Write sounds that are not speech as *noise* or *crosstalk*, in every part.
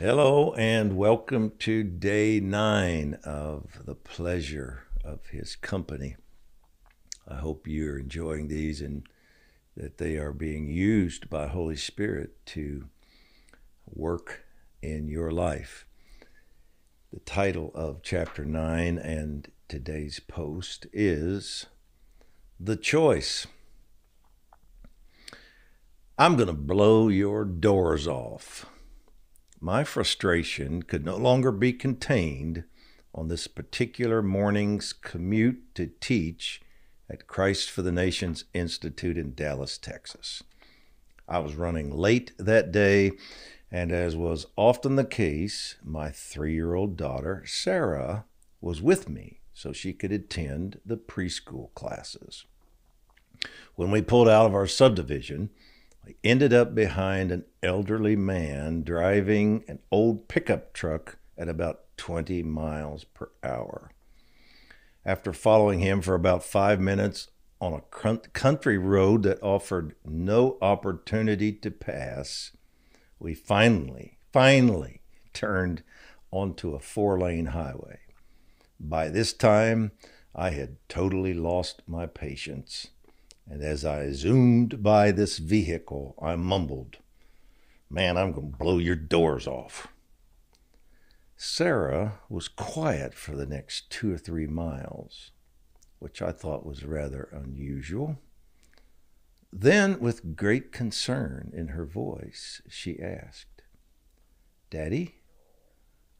Hello, and welcome to day nine of the pleasure of his company. I hope you're enjoying these and that they are being used by Holy Spirit to work in your life. The title of chapter 9 and today's post is The Choice. I'm going to blow your doors off. My frustration could no longer be contained on this particular morning's commute to teach at Christ for the Nations Institute in Dallas, Texas. I was running late that day, and as was often the case, my three year old daughter, Sarah, was with me so she could attend the preschool classes. When we pulled out of our subdivision, Ended up behind an elderly man driving an old pickup truck at about 20 miles per hour. After following him for about five minutes on a country road that offered no opportunity to pass, we finally, finally turned onto a four lane highway. By this time, I had totally lost my patience and as I zoomed by this vehicle, I mumbled, Man, I'm going to blow your doors off. Sarah was quiet for the next two or three miles, which I thought was rather unusual. Then, with great concern in her voice, she asked, Daddy,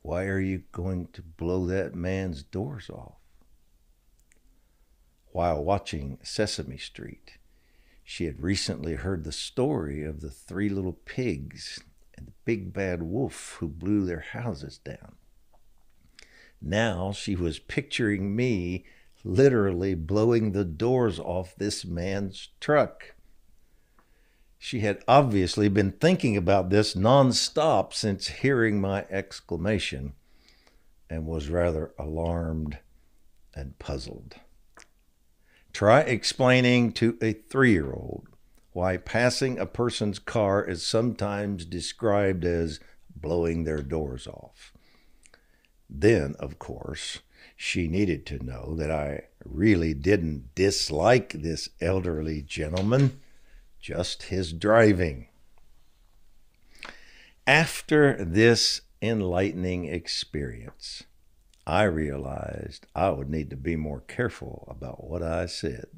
why are you going to blow that man's doors off? While watching Sesame Street. She had recently heard the story of the three little pigs and the big bad wolf who blew their houses down. Now she was picturing me literally blowing the doors off this man's truck. She had obviously been thinking about this nonstop since hearing my exclamation and was rather alarmed and puzzled. Try explaining to a three year old why passing a person's car is sometimes described as blowing their doors off. Then, of course, she needed to know that I really didn't dislike this elderly gentleman, just his driving. After this enlightening experience, I realized I would need to be more careful about what I said.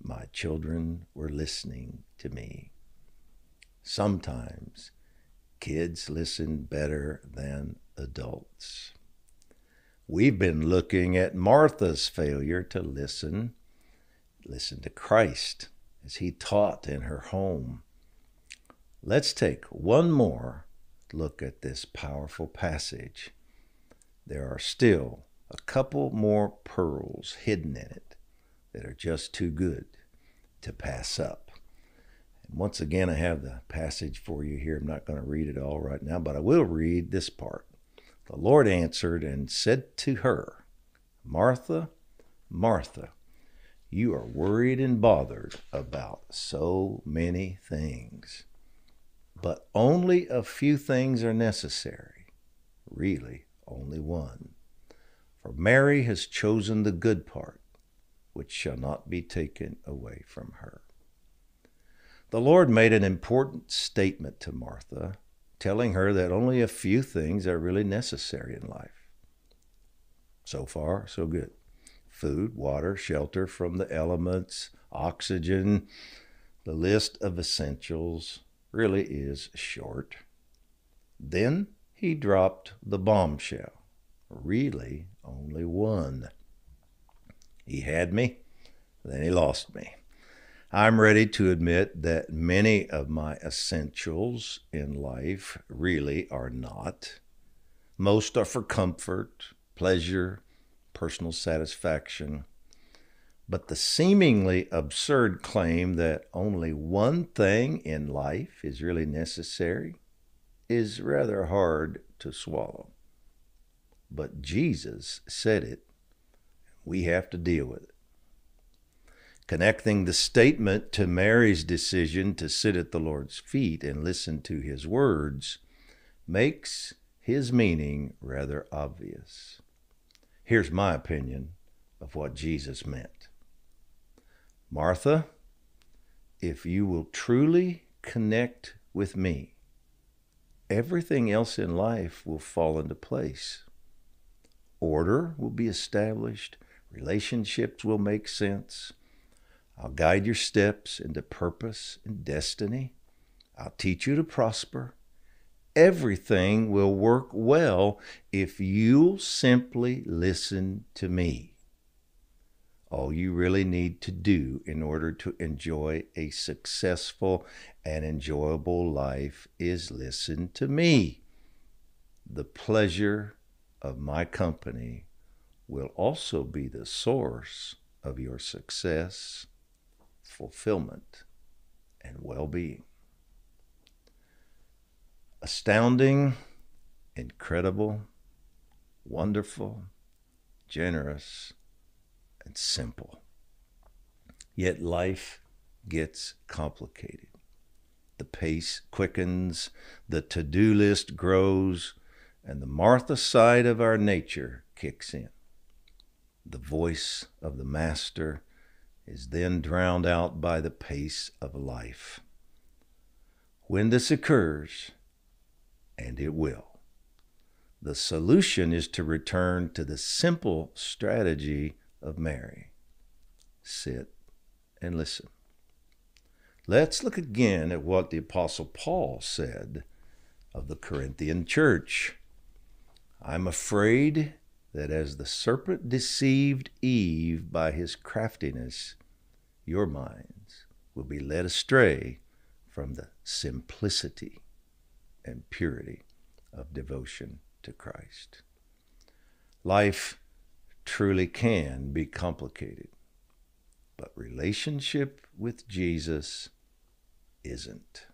My children were listening to me. Sometimes kids listen better than adults. We've been looking at Martha's failure to listen, listen to Christ as he taught in her home. Let's take one more look at this powerful passage there are still a couple more pearls hidden in it that are just too good to pass up. And once again, I have the passage for you here. I'm not going to read it all right now, but I will read this part. The Lord answered and said to her, Martha, Martha, you are worried and bothered about so many things, but only a few things are necessary, really only one. For Mary has chosen the good part, which shall not be taken away from her. The Lord made an important statement to Martha, telling her that only a few things are really necessary in life. So far, so good. Food, water, shelter from the elements, oxygen, the list of essentials really is short. Then he dropped the bombshell. Really, only one. He had me, then he lost me. I'm ready to admit that many of my essentials in life really are not. Most are for comfort, pleasure, personal satisfaction. But the seemingly absurd claim that only one thing in life is really necessary is rather hard to swallow. But Jesus said it. We have to deal with it. Connecting the statement to Mary's decision to sit at the Lord's feet and listen to his words, makes his meaning rather obvious. Here's my opinion of what Jesus meant Martha, if you will truly connect with me, everything else in life will fall into place. Order will be established, relationships will make sense. I'll guide your steps into purpose and destiny. I'll teach you to prosper. Everything will work well if you'll simply listen to me all you really need to do in order to enjoy a successful and enjoyable life is listen to me. The pleasure of my company will also be the source of your success, fulfillment, and well being. Astounding, incredible, wonderful, generous, and simple. Yet life gets complicated. The pace quickens, the to do list grows, and the Martha side of our nature kicks in. The voice of the Master is then drowned out by the pace of life. When this occurs, and it will, the solution is to return to the simple strategy of Mary. Sit and listen. Let's look again at what the Apostle Paul said of the Corinthian church. I'm afraid that as the serpent deceived Eve by his craftiness, your minds will be led astray from the simplicity and purity of devotion to Christ. Life truly can be complicated. But relationship with Jesus isn't.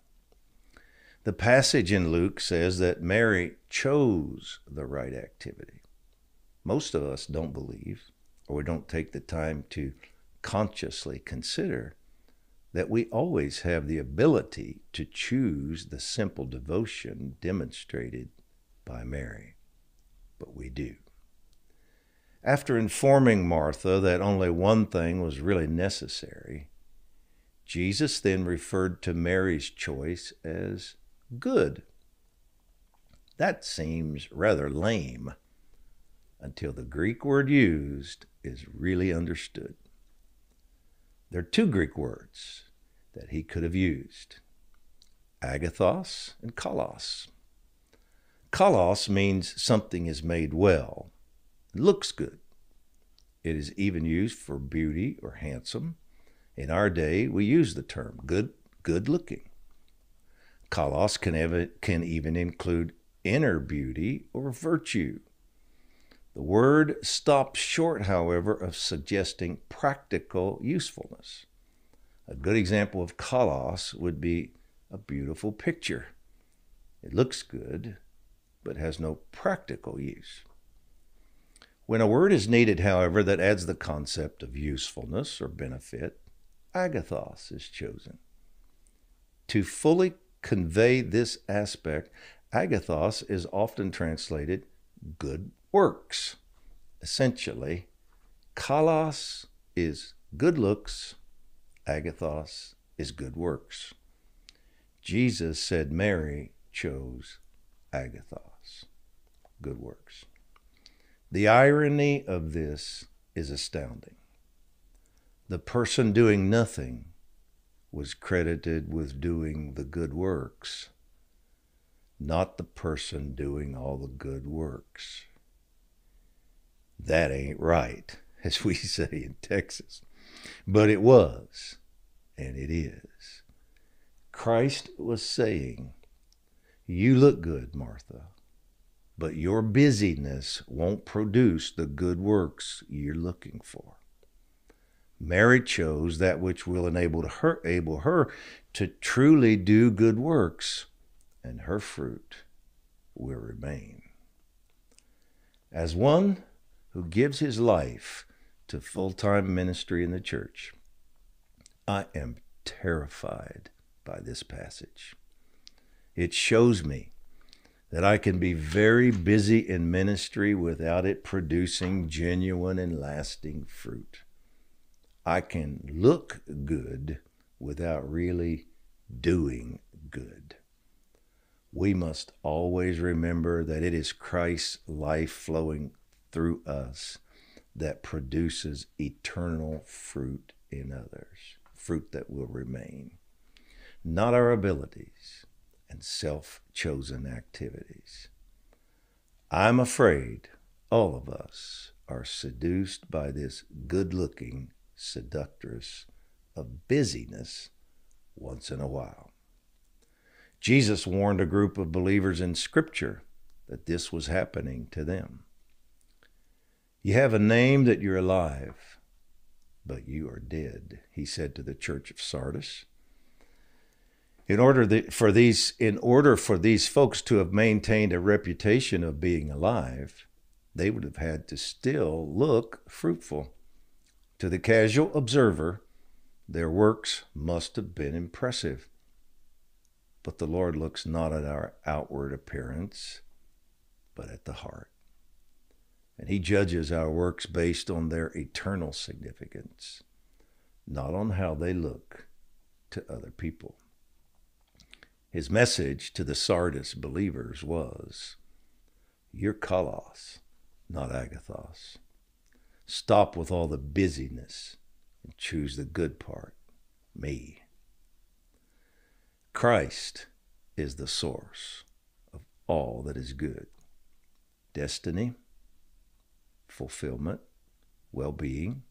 The passage in Luke says that Mary chose the right activity. Most of us don't believe, or don't take the time to consciously consider that we always have the ability to choose the simple devotion demonstrated by Mary. But we do. After informing Martha that only one thing was really necessary, Jesus then referred to Mary's choice as good. That seems rather lame until the Greek word used is really understood. There are two Greek words that he could have used agathos and kalos. Kalos means something is made well looks good. It is even used for beauty or handsome. In our day, we use the term good, good looking. Kalos can, ev- can even include inner beauty or virtue. The word stops short, however, of suggesting practical usefulness. A good example of kalos would be a beautiful picture. It looks good, but has no practical use. When a word is needed, however, that adds the concept of usefulness or benefit, agathos is chosen. To fully convey this aspect, agathos is often translated good works. Essentially, kalos is good looks, agathos is good works. Jesus said Mary chose agathos, good works. The irony of this is astounding. The person doing nothing was credited with doing the good works, not the person doing all the good works. That ain't right, *laughs* as we say in Texas. But it was, and it is. Christ was saying, You look good, Martha but your busyness won't produce the good works you're looking for. Mary chose that which will enable her, enable her to truly do good works, and her fruit will remain. As one who gives his life to full time ministry in the church, I am terrified by this passage. It shows me that I can be very busy in ministry without it producing genuine and lasting fruit. I can look good without really doing good. We must always remember that it is Christ's life flowing through us that produces eternal fruit in others, fruit that will remain, not our abilities and self chosen activities. I'm afraid all of us are seduced by this good looking seductress of busyness once in a while. Jesus warned a group of believers in Scripture that this was happening to them. You have a name that you're alive, but you are dead, he said to the church of Sardis. In order for these in order for these folks to have maintained a reputation of being alive, they would have had to still look fruitful. To the casual observer, their works must have been impressive. But the Lord looks not at our outward appearance, but at the heart and he judges our works based on their eternal significance, not on how they look to other people. His message to the Sardis believers was You're kalos, not agathos. Stop with all the busyness and choose the good part, me. Christ is the source of all that is good. Destiny, fulfillment, well being.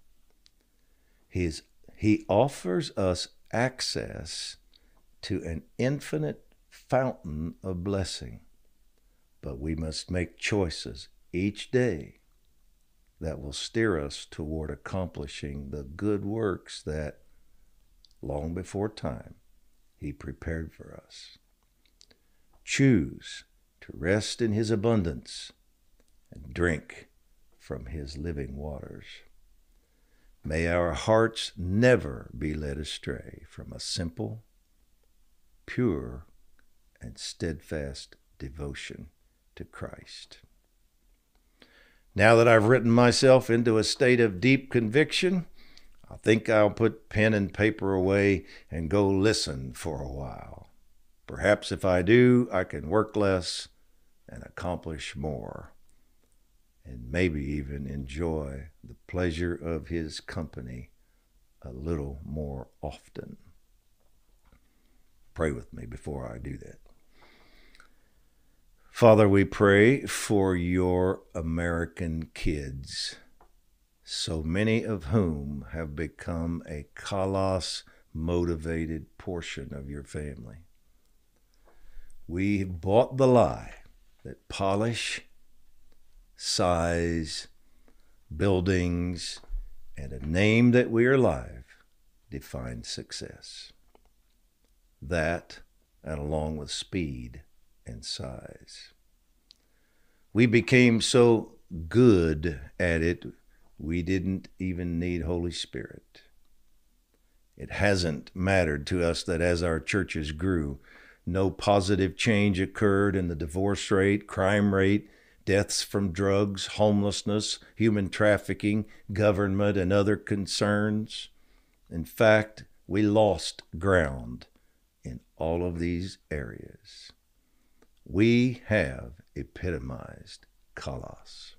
He, he offers us access to an infinite fountain of blessing. But we must make choices each day that will steer us toward accomplishing the good works that, long before time, He prepared for us. Choose to rest in His abundance and drink from his living waters. May our hearts never be led astray from a simple, pure, and steadfast devotion to Christ. Now that I've written myself into a state of deep conviction, I think I'll put pen and paper away and go listen for a while. Perhaps if I do, I can work less and accomplish more and maybe even enjoy the pleasure of his company a little more often. Pray with me before I do that. Father, we pray for your American kids, so many of whom have become a kalos motivated portion of your family. We bought the lie that polish size, buildings, and a name that we are alive define success. That, and along with speed and size. We became so good at it, we didn't even need Holy Spirit. It hasn't mattered to us that as our churches grew, no positive change occurred in the divorce rate, crime rate, deaths from drugs, homelessness, human trafficking, government, and other concerns. In fact, we lost ground all of these areas. We have epitomized kalos.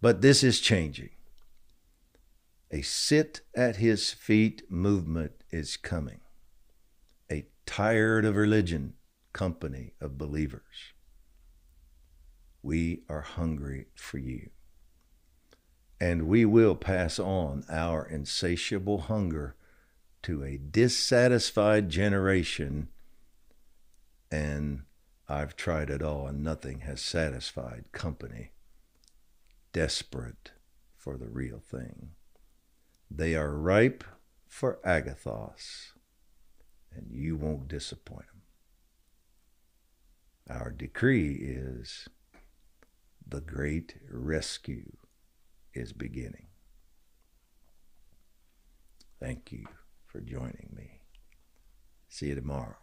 But this is changing. A sit at his feet movement is coming. A tired of religion company of believers. We are hungry for you. And we will pass on our insatiable hunger to a dissatisfied generation. And I've tried it all, and nothing has satisfied company, desperate for the real thing. They are ripe for agathos, and you won't disappoint them. Our decree is the great rescue is beginning. Thank you for joining me. See you tomorrow.